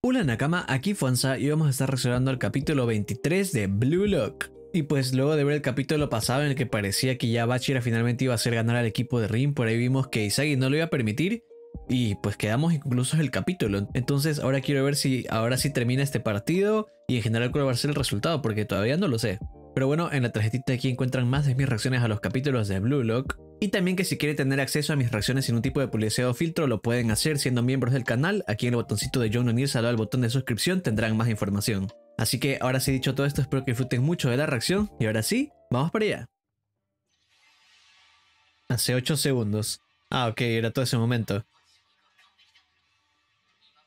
Hola Nakama, aquí Fonsa y vamos a estar reaccionando al capítulo 23 de Blue Lock. Y pues luego de ver el capítulo pasado en el que parecía que ya Bachira finalmente iba a hacer ganar al equipo de Rin, por ahí vimos que Isagi no lo iba a permitir y pues quedamos incluso el capítulo. Entonces ahora quiero ver si ahora sí termina este partido y en general cuál va a ser el resultado porque todavía no lo sé. Pero bueno, en la tarjetita aquí encuentran más de mis reacciones a los capítulos de Blue Lock. Y también que si quieren tener acceso a mis reacciones sin un tipo de publicidad o filtro, lo pueden hacer siendo miembros del canal. Aquí en el botoncito de John O'Neill al lado del botón de suscripción tendrán más información. Así que ahora sí dicho todo esto, espero que disfruten mucho de la reacción. Y ahora sí, vamos para allá. Hace 8 segundos. Ah, ok, era todo ese momento.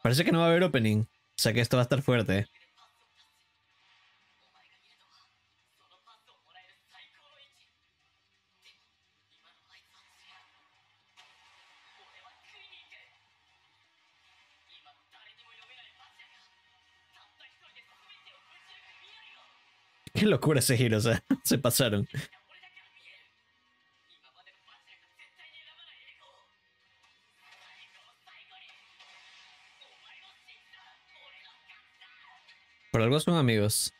Parece que no va a haber opening. O sea que esto va a estar fuerte. Qué locura ese giro, o sea, se pasaron. Por algo son amigos.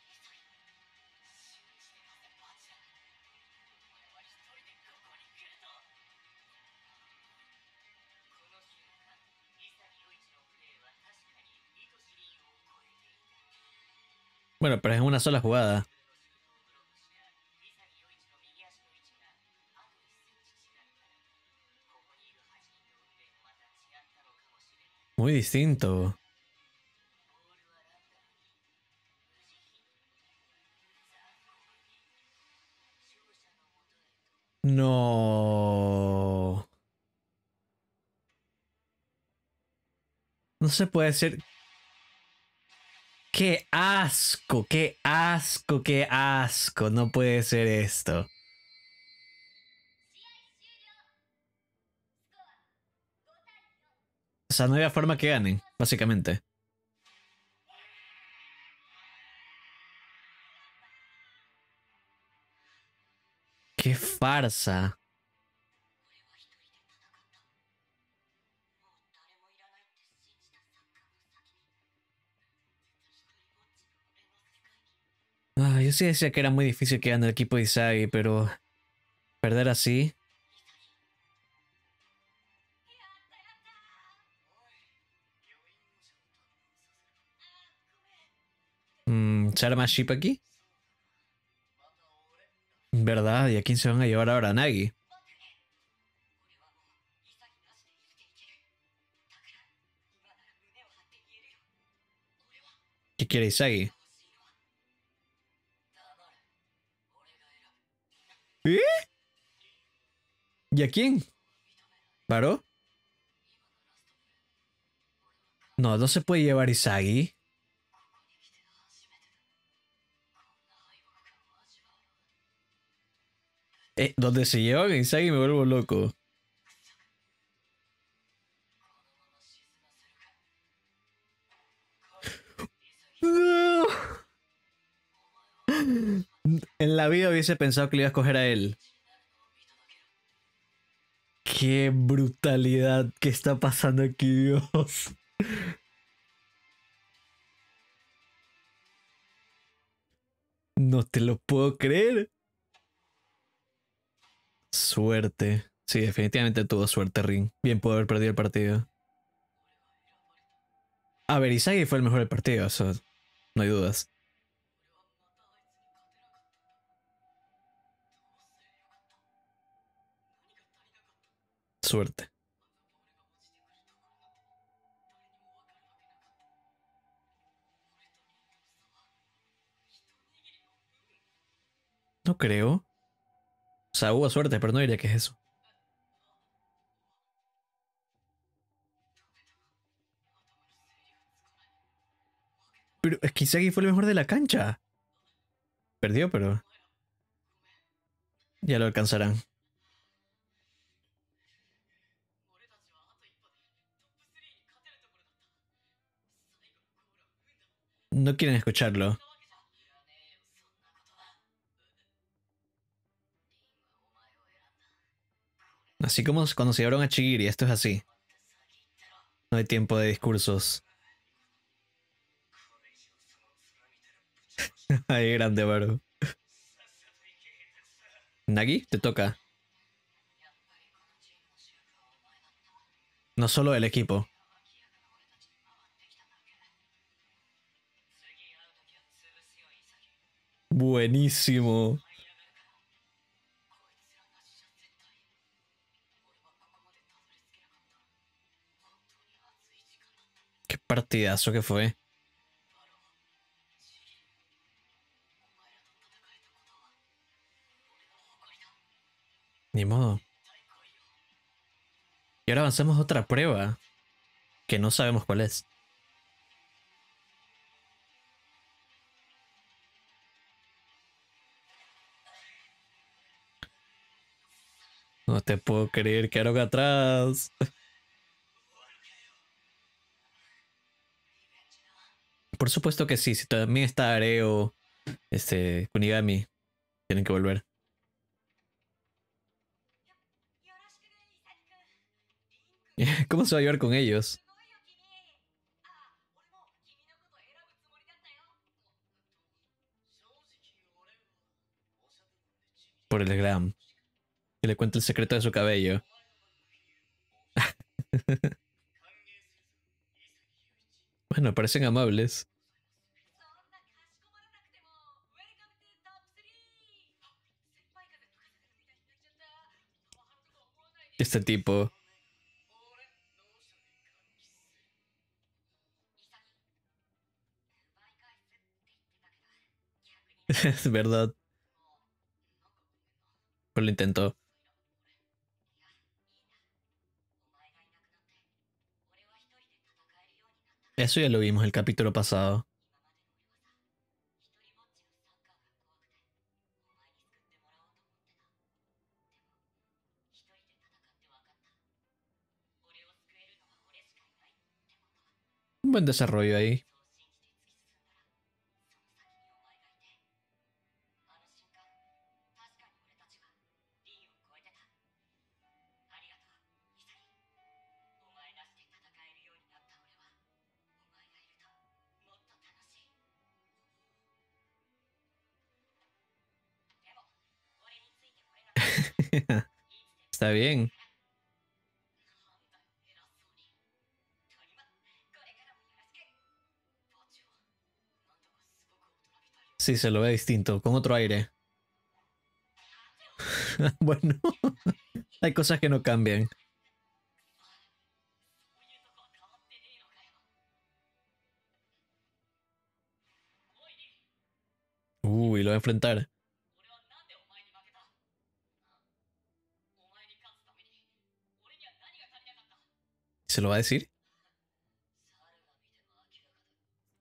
Bueno, pero es una sola jugada. Muy distinto. No. No se puede hacer. ¡Qué asco! ¡Qué asco! ¡Qué asco! No puede ser esto. O sea, no había forma que ganen, básicamente. ¡Qué farsa! Ah, yo sí decía que era muy difícil que gane el equipo de Isagi, pero perder así. ¿Se más ship aquí? ¿Verdad? ¿Y a quién se van a llevar ahora? A Nagi. ¿Qué quiere Isagi? ¿Eh? ¿Y a quién? ¿Paró? No, no se puede llevar Isagi. Eh, donde se llevan a Isagi me vuelvo loco. En la vida hubiese pensado que le iba a escoger a él. Qué brutalidad que está pasando aquí, Dios. No te lo puedo creer. Suerte. Sí, definitivamente tuvo suerte Ring. Bien pudo haber perdido el partido. A ver, Isagi fue el mejor del partido, eso no hay dudas. Suerte. No creo. O sea, hubo suerte, pero no diría que es eso. Pero es que fue el mejor de la cancha. Perdió, pero... Ya lo alcanzarán. No quieren escucharlo. Así como cuando se conocieron a Chigiri, esto es así. No hay tiempo de discursos. Ay, grande, baro. Nagi, te toca. No solo el equipo. Buenísimo. Partidazo que fue. Ni modo. Y ahora avanzamos a otra prueba. Que no sabemos cuál es. No te puedo creer, que que atrás. Por supuesto que sí, si también está Areo, este, Kunigami, tienen que volver. ¿Cómo se va a llevar con ellos? Por el gram. Que le cuente el secreto de su cabello. bueno, parecen amables. Este tipo. es verdad. Pero lo intentó. Eso ya lo vimos el capítulo pasado. Un buen desarrollo ahí. Está bien. Sí, se lo ve distinto, con otro aire. bueno, hay cosas que no cambian. Uy, lo va a enfrentar. ¿Se lo va a decir?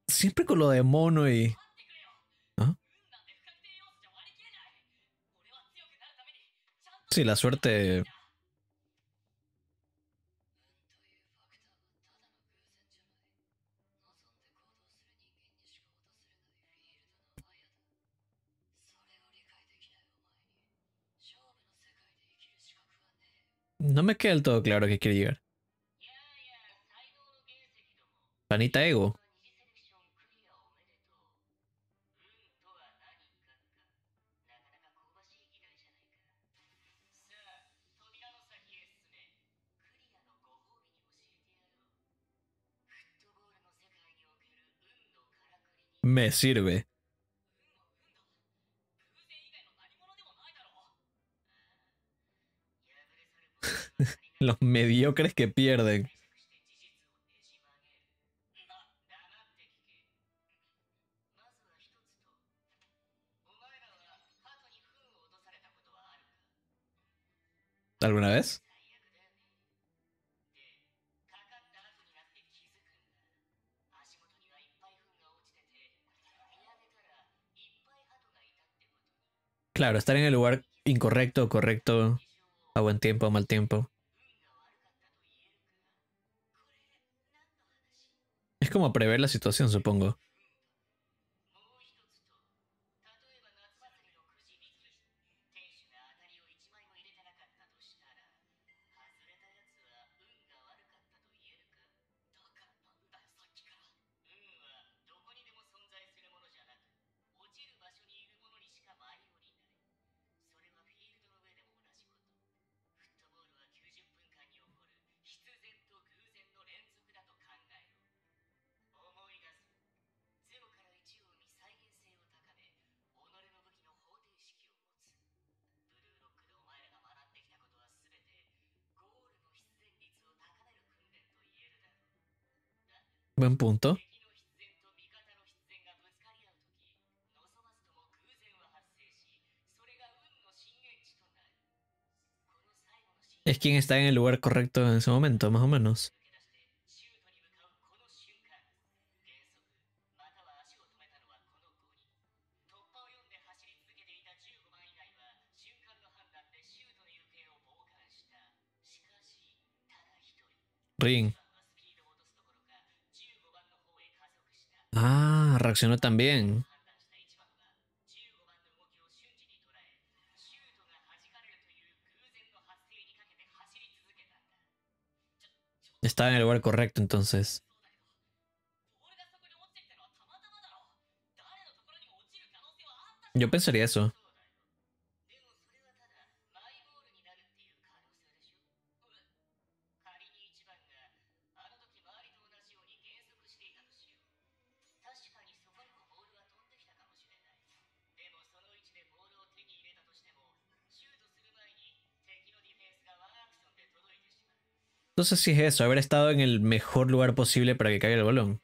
Siempre con lo de mono y... Sí, la suerte... No me queda del todo claro que quiere llegar. Planeta Ego. Me sirve. Los mediocres que pierden. ¿Alguna vez? Claro, estar en el lugar incorrecto correcto a buen tiempo o mal tiempo. Es como prever la situación, supongo. Buen punto. Es quien está en el lugar correcto en ese momento, más o menos. Ring. Ah, reaccionó también. Estaba en el lugar correcto entonces. Yo pensaría eso. No sé si es eso, haber estado en el mejor lugar posible para que caiga el balón.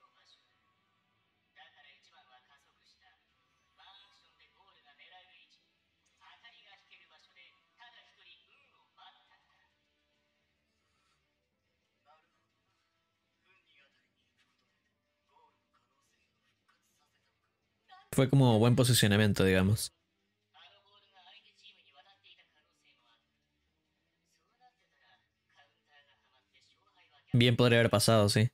Fue como buen posicionamiento, digamos. Bien podría haber pasado, sí.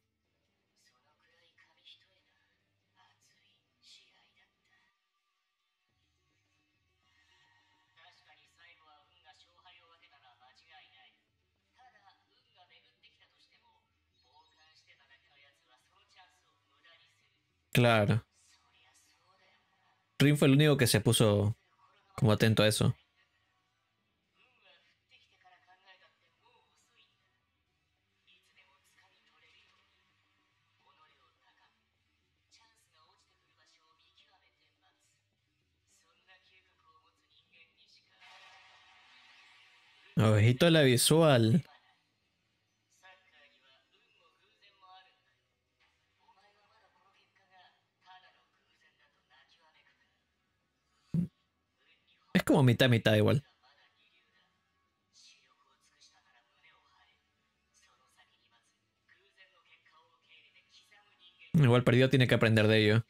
Claro. Rin fue el único que se puso como atento a eso. Ojito la visual. Es como mitad mitad igual. Igual perdido tiene que aprender de ello.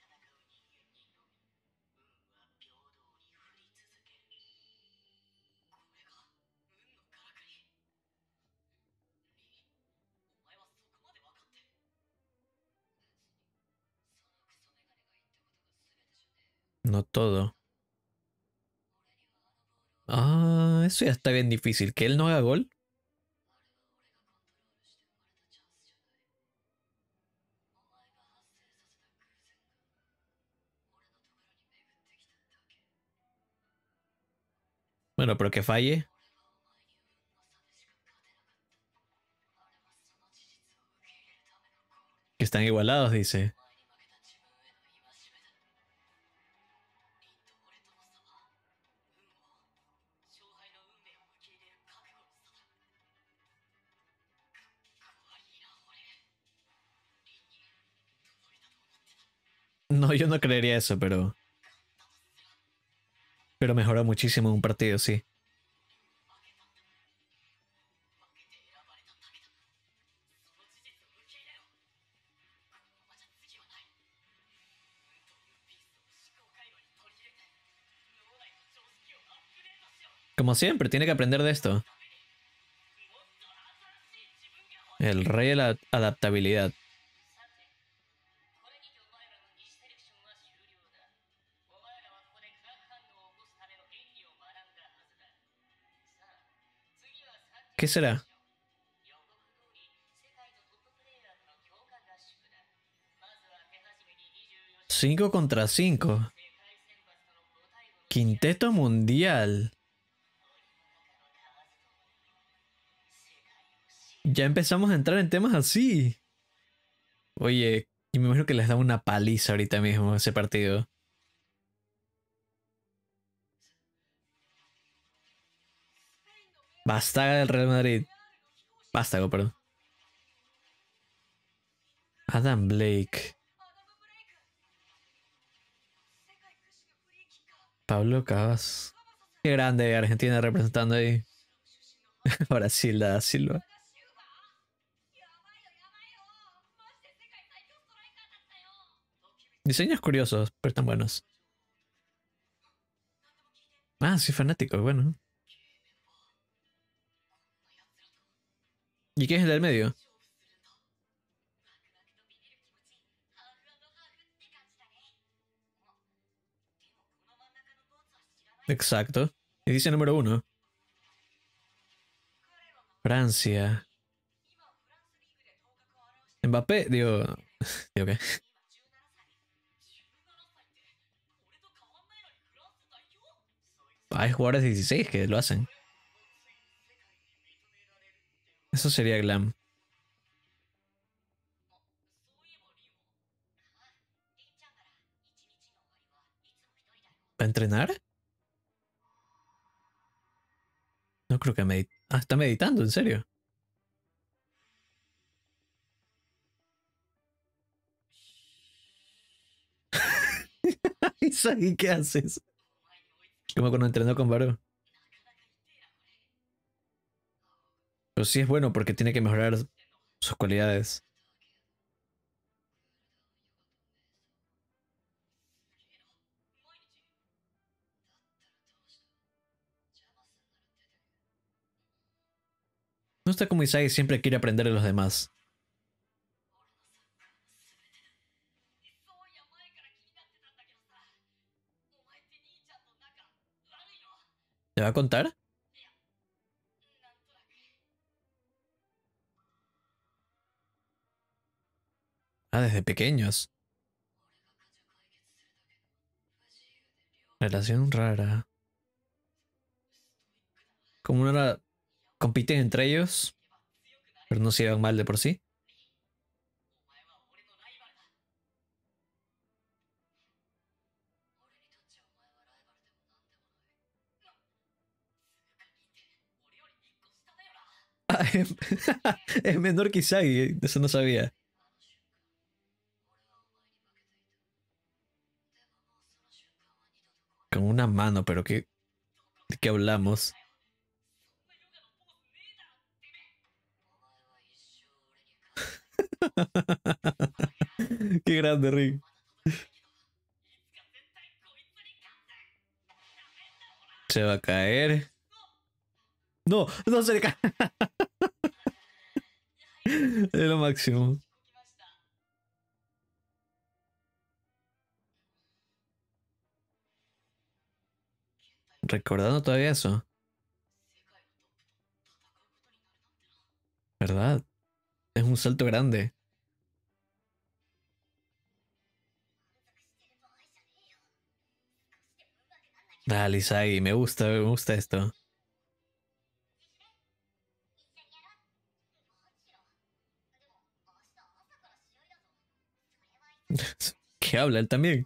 No todo. Ah, eso ya está bien difícil. ¿Que él no haga gol? Bueno, pero que falle. Que están igualados, dice. No, yo no creería eso, pero. Pero mejoró muchísimo en un partido, sí. Como siempre, tiene que aprender de esto. El rey de la adaptabilidad. ¿Qué será? Cinco contra cinco. Quinteto mundial. Ya empezamos a entrar en temas así. Oye, y me imagino que les da una paliza ahorita mismo ese partido. Basta del Real Madrid. Basta, perdón. Adam Blake. Pablo Cabas. Qué grande Argentina representando ahí. Brasil, da Silva. Diseños curiosos, pero están buenos. Ah, sí, fanático, bueno. ¿Y qué es el del medio? Exacto. Y dice número uno. Francia. Mbappé, digo. Digo qué. Hay jugadores de 16 que lo hacen. Eso sería glam. ¿Para entrenar? No creo que medite. Ah, está meditando, en serio. ¿Y qué haces? Como cuando entrenó con Varo. Pero sí es bueno porque tiene que mejorar sus cualidades. No está como Isai siempre quiere aprender de los demás. ¿Le va a contar? Ah, desde pequeños. Relación rara. Como una compiten entre ellos, pero no se llevan mal de por sí. es menor que Isagi, eso no sabía. Con una mano, pero ¿qué, ¿de qué hablamos? qué grande, Rick. Se va a caer. No, no se le cae. es lo máximo. Recordando todavía eso. ¿Verdad? Es un salto grande. Dale, Isai, me gusta, me gusta esto. ¿Qué habla él también?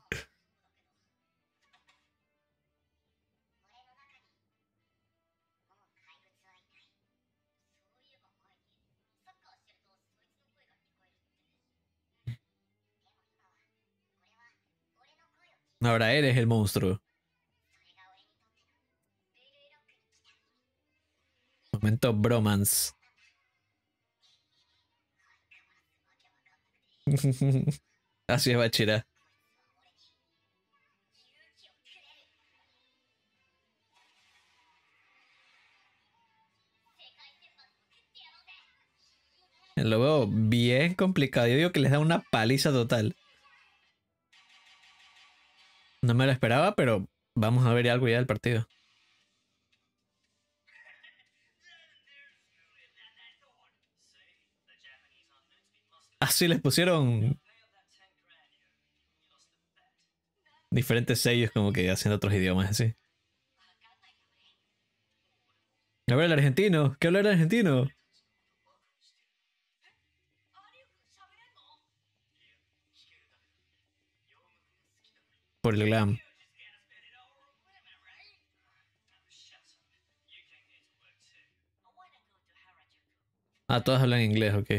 Ahora eres el monstruo. Momento bromance. Así es, Bachira. Lo veo bien complicado. Yo digo que les da una paliza total. No me lo esperaba, pero vamos a ver algo ya del partido. Así les pusieron diferentes sellos como que hacen otros idiomas así. ver el argentino, ¿qué habla el argentino? por el glam. Ah, todas hablan inglés, ok.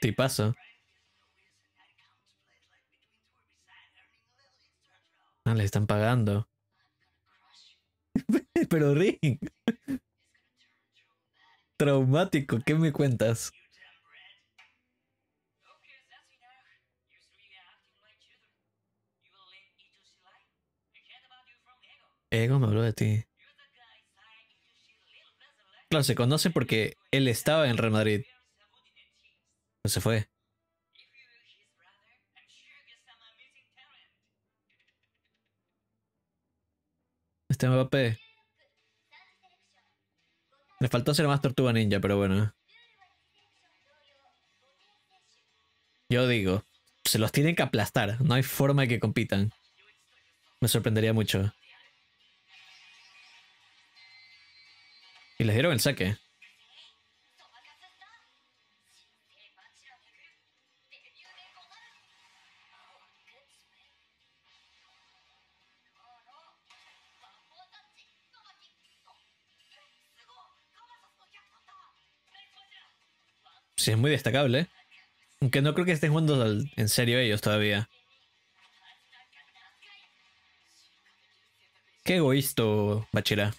Tipazo. Ah, le están pagando. Pero Ring. Traumático, ¿qué me cuentas? Ego me habló de ti. Claro, se conoce porque él estaba en Real Madrid. No se fue. Este Mbappé. Le faltó ser más tortuga ninja, pero bueno. Yo digo, se los tienen que aplastar. No hay forma de que compitan. Me sorprendería mucho. Y les dieron el saque. Sí, es muy destacable. Aunque no creo que estén jugando en serio ellos todavía. Qué egoísta, Bachira.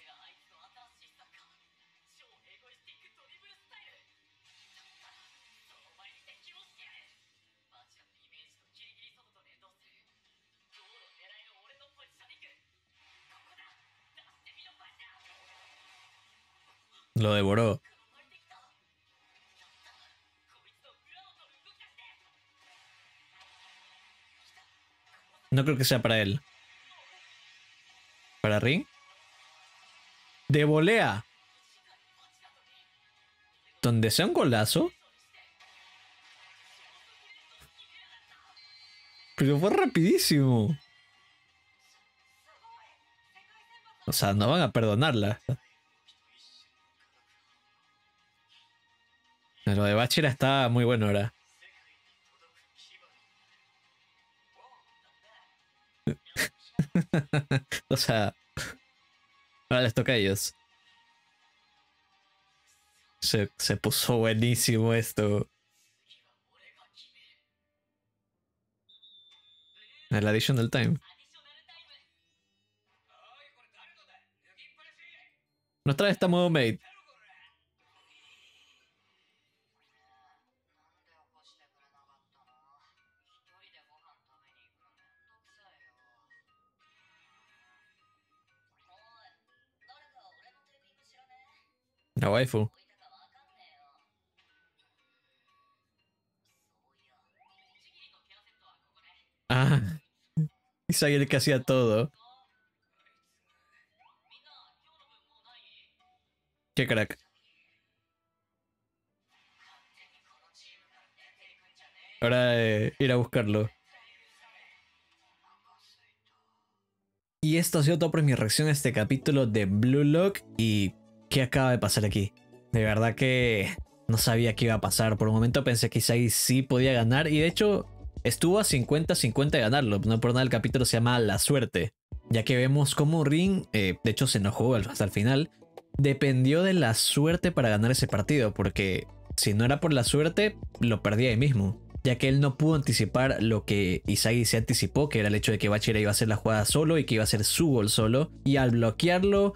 Creo que sea para él. ¿Para Ring? De volea. Donde sea un golazo. Pero fue rapidísimo. O sea, no van a perdonarla. Lo de Bachira está muy bueno ahora. o sea, ahora les toca a ellos. Se, se puso buenísimo esto. El additional time. Nos trae esta modo mate. La waifu. Ah. Isagi el que hacía todo. Qué crack. Ahora eh, ir a buscarlo. Y esto ha sido todo por mi reacción a este capítulo de Blue Lock y ¿Qué acaba de pasar aquí? De verdad que no sabía qué iba a pasar. Por un momento pensé que Isai sí podía ganar y de hecho estuvo a 50-50 de ganarlo. No por nada el capítulo se llama La Suerte. Ya que vemos cómo Ring, eh, de hecho se enojó hasta el final, dependió de la suerte para ganar ese partido. Porque si no era por la suerte, lo perdía ahí mismo. Ya que él no pudo anticipar lo que Isai se anticipó, que era el hecho de que Bachira iba a hacer la jugada solo y que iba a hacer su gol solo. Y al bloquearlo,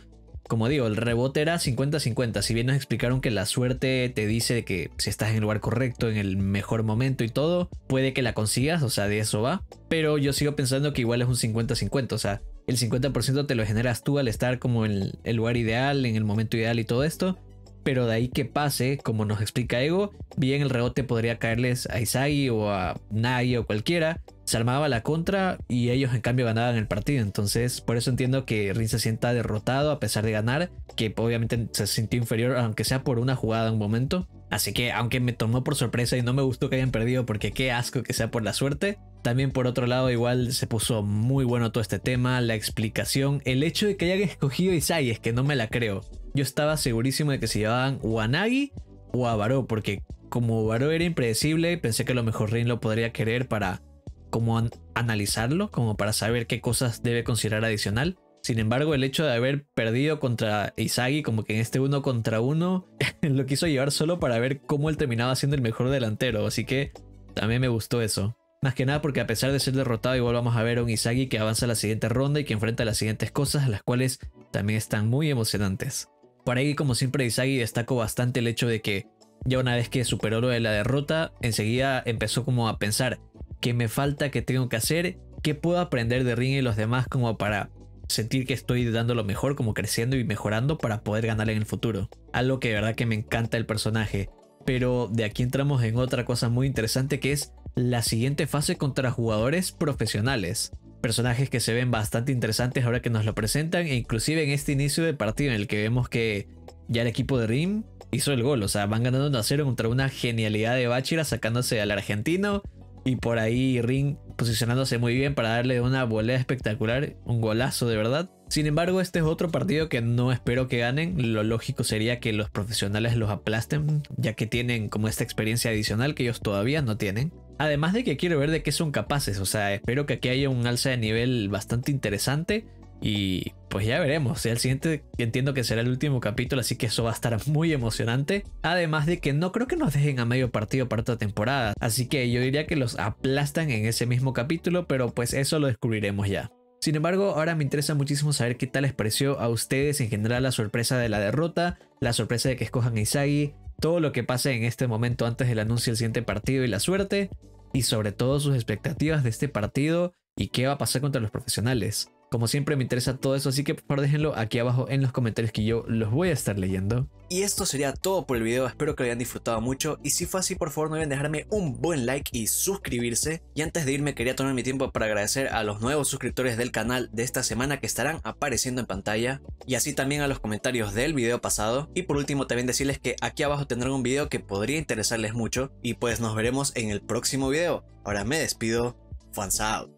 como digo, el rebote era 50-50. Si bien nos explicaron que la suerte te dice que si estás en el lugar correcto, en el mejor momento y todo, puede que la consigas, o sea, de eso va. Pero yo sigo pensando que igual es un 50-50, o sea, el 50% te lo generas tú al estar como en el lugar ideal, en el momento ideal y todo esto. Pero de ahí que pase, como nos explica Ego, bien el rebote podría caerles a Isagi o a Nai o cualquiera se armaba la contra y ellos en cambio ganaban el partido. Entonces, por eso entiendo que Rin se sienta derrotado a pesar de ganar, que obviamente se sintió inferior, aunque sea por una jugada en un momento. Así que, aunque me tomó por sorpresa y no me gustó que hayan perdido, porque qué asco que sea por la suerte. También, por otro lado, igual se puso muy bueno todo este tema, la explicación, el hecho de que hayan escogido Isai, es que no me la creo. Yo estaba segurísimo de que se llevaban o a Nagi o a Baró, porque como Baró era impredecible, pensé que lo mejor Rin lo podría querer para como analizarlo, como para saber qué cosas debe considerar adicional. Sin embargo, el hecho de haber perdido contra Isagi, como que en este uno contra uno, lo quiso llevar solo para ver cómo él terminaba siendo el mejor delantero. Así que también me gustó eso. Más que nada porque a pesar de ser derrotado, igual vamos a ver a un Isagi que avanza a la siguiente ronda y que enfrenta las siguientes cosas, las cuales también están muy emocionantes. Por ahí, como siempre, Isagi destacó bastante el hecho de que ya una vez que superó lo de la derrota, enseguida empezó como a pensar qué me falta, qué tengo que hacer, qué puedo aprender de Ring y los demás como para sentir que estoy dando lo mejor, como creciendo y mejorando para poder ganar en el futuro. Algo que de verdad que me encanta el personaje. Pero de aquí entramos en otra cosa muy interesante que es la siguiente fase contra jugadores profesionales. Personajes que se ven bastante interesantes ahora que nos lo presentan e inclusive en este inicio de partido en el que vemos que ya el equipo de Rim hizo el gol, o sea, van ganando 1 a 0 contra una genialidad de Bachira sacándose al argentino y por ahí Ring posicionándose muy bien para darle una volea espectacular, un golazo de verdad. Sin embargo, este es otro partido que no espero que ganen. Lo lógico sería que los profesionales los aplasten, ya que tienen como esta experiencia adicional que ellos todavía no tienen. Además de que quiero ver de qué son capaces, o sea, espero que aquí haya un alza de nivel bastante interesante y pues ya veremos. El siguiente entiendo que será el último capítulo, así que eso va a estar muy emocionante. Además de que no creo que nos dejen a medio partido para otra temporada. Así que yo diría que los aplastan en ese mismo capítulo, pero pues eso lo descubriremos ya. Sin embargo, ahora me interesa muchísimo saber qué tal les pareció a ustedes en general la sorpresa de la derrota, la sorpresa de que escojan a Isagi, todo lo que pase en este momento antes del anuncio del siguiente partido y la suerte, y sobre todo sus expectativas de este partido y qué va a pasar contra los profesionales. Como siempre me interesa todo eso, así que por favor déjenlo aquí abajo en los comentarios que yo los voy a estar leyendo. Y esto sería todo por el video, espero que lo hayan disfrutado mucho y si fue así por favor no olviden dejarme un buen like y suscribirse. Y antes de irme quería tomar mi tiempo para agradecer a los nuevos suscriptores del canal de esta semana que estarán apareciendo en pantalla y así también a los comentarios del video pasado. Y por último también decirles que aquí abajo tendrán un video que podría interesarles mucho y pues nos veremos en el próximo video. Ahora me despido, fans out.